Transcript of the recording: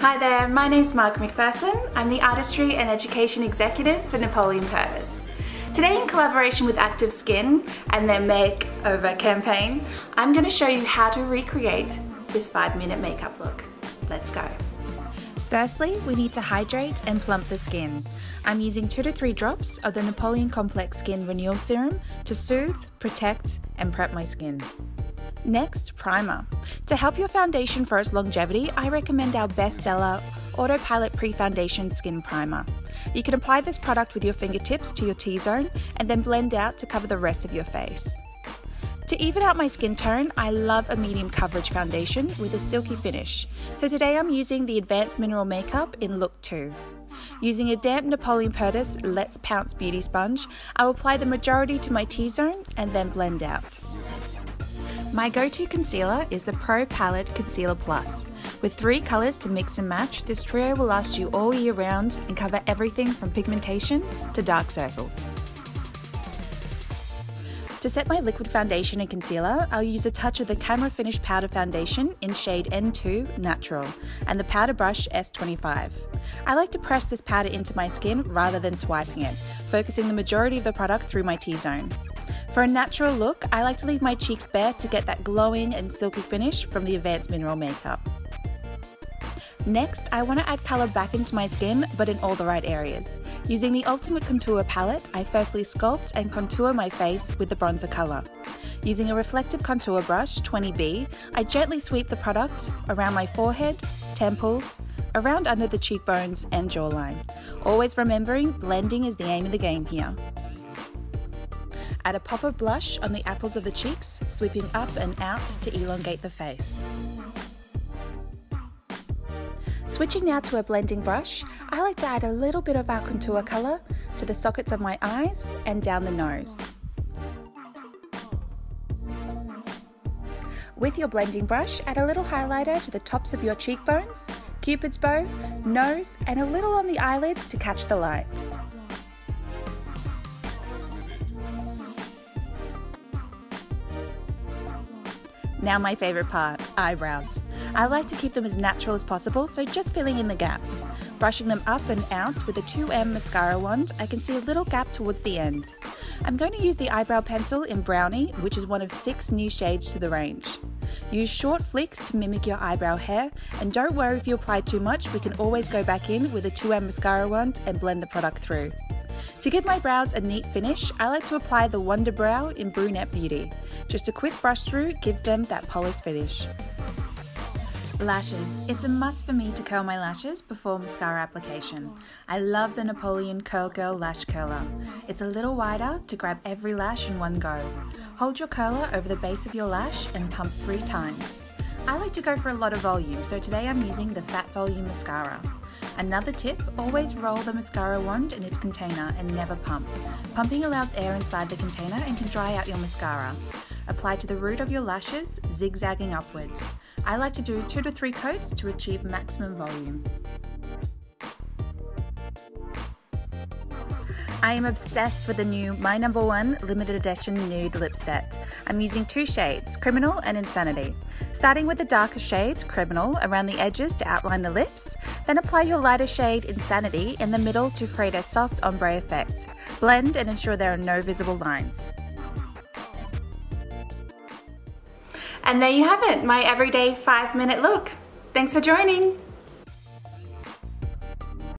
Hi there, my name's Mark McPherson. I'm the Artistry and Education Executive for Napoleon Perdis. Today in collaboration with Active Skin and their makeover campaign, I'm going to show you how to recreate this five minute makeup look. Let's go. Firstly, we need to hydrate and plump the skin. I'm using two to three drops of the Napoleon Complex Skin Renewal Serum to soothe, protect and prep my skin. Next, primer. To help your foundation for its longevity, I recommend our bestseller Autopilot Pre-Foundation Skin Primer. You can apply this product with your fingertips to your T-zone and then blend out to cover the rest of your face. To even out my skin tone, I love a medium coverage foundation with a silky finish. So today I'm using the Advanced Mineral Makeup in Look 2. Using a damp Napoleon Perdis Let's Pounce Beauty Sponge, I'll apply the majority to my T-zone and then blend out. My go-to concealer is the Pro Palette Concealer Plus. With three colours to mix and match, this trio will last you all year round and cover everything from pigmentation to dark circles. To set my liquid foundation and concealer, I'll use a touch of the Camera Finish Powder Foundation in shade N2 Natural and the powder brush S25. I like to press this powder into my skin rather than swiping it, focusing the majority of the product through my T-zone. For a natural look, I like to leave my cheeks bare to get that glowing and silky finish from the Advanced Mineral makeup. Next, I want to add colour back into my skin, but in all the right areas. Using the Ultimate Contour palette, I firstly sculpt and contour my face with the bronzer colour. Using a reflective contour brush, 20B, I gently sweep the product around my forehead, temples, around under the cheekbones and jawline. Always remembering blending is the aim of the game here. Add a pop of blush on the apples of the cheeks, sweeping up and out to elongate the face. Switching now to a blending brush, I like to add a little bit of our contour colour to the sockets of my eyes and down the nose. With your blending brush, add a little highlighter to the tops of your cheekbones, cupid's bow, nose and a little on the eyelids to catch the light. Now my favourite part, eyebrows. I like to keep them as natural as possible, so just filling in the gaps. Brushing them up and out with a 2M mascara wand, I can see a little gap towards the end. I'm going to use the eyebrow pencil in Brownie, which is one of six new shades to the range. Use short flicks to mimic your eyebrow hair, and don't worry if you apply too much, we can always go back in with a 2M mascara wand and blend the product through. To give my brows a neat finish, I like to apply the Wonder Brow in Brunette Beauty. Just a quick brush through gives them that polished finish. Lashes. It's a must for me to curl my lashes before mascara application. I love the Napoleon Curl Girl Lash Curler. It's a little wider to grab every lash in one go. Hold your curler over the base of your lash and pump three times. I like to go for a lot of volume, so today I'm using the Fat Volume Mascara. Another tip, always roll the mascara wand in its container and never pump. Pumping allows air inside the container and can dry out your mascara. Apply to the root of your lashes, zigzagging upwards. I like to do two to three coats to achieve maximum volume. I am obsessed with the new My Number One limited edition nude lip set. I'm using two shades, Criminal and Insanity. Starting with the darker shade, Criminal, around the edges to outline the lips, then apply your lighter shade, Insanity, in the middle to create a soft ombre effect. Blend and ensure there are no visible lines. And there you have it, my everyday five minute look. Thanks for joining.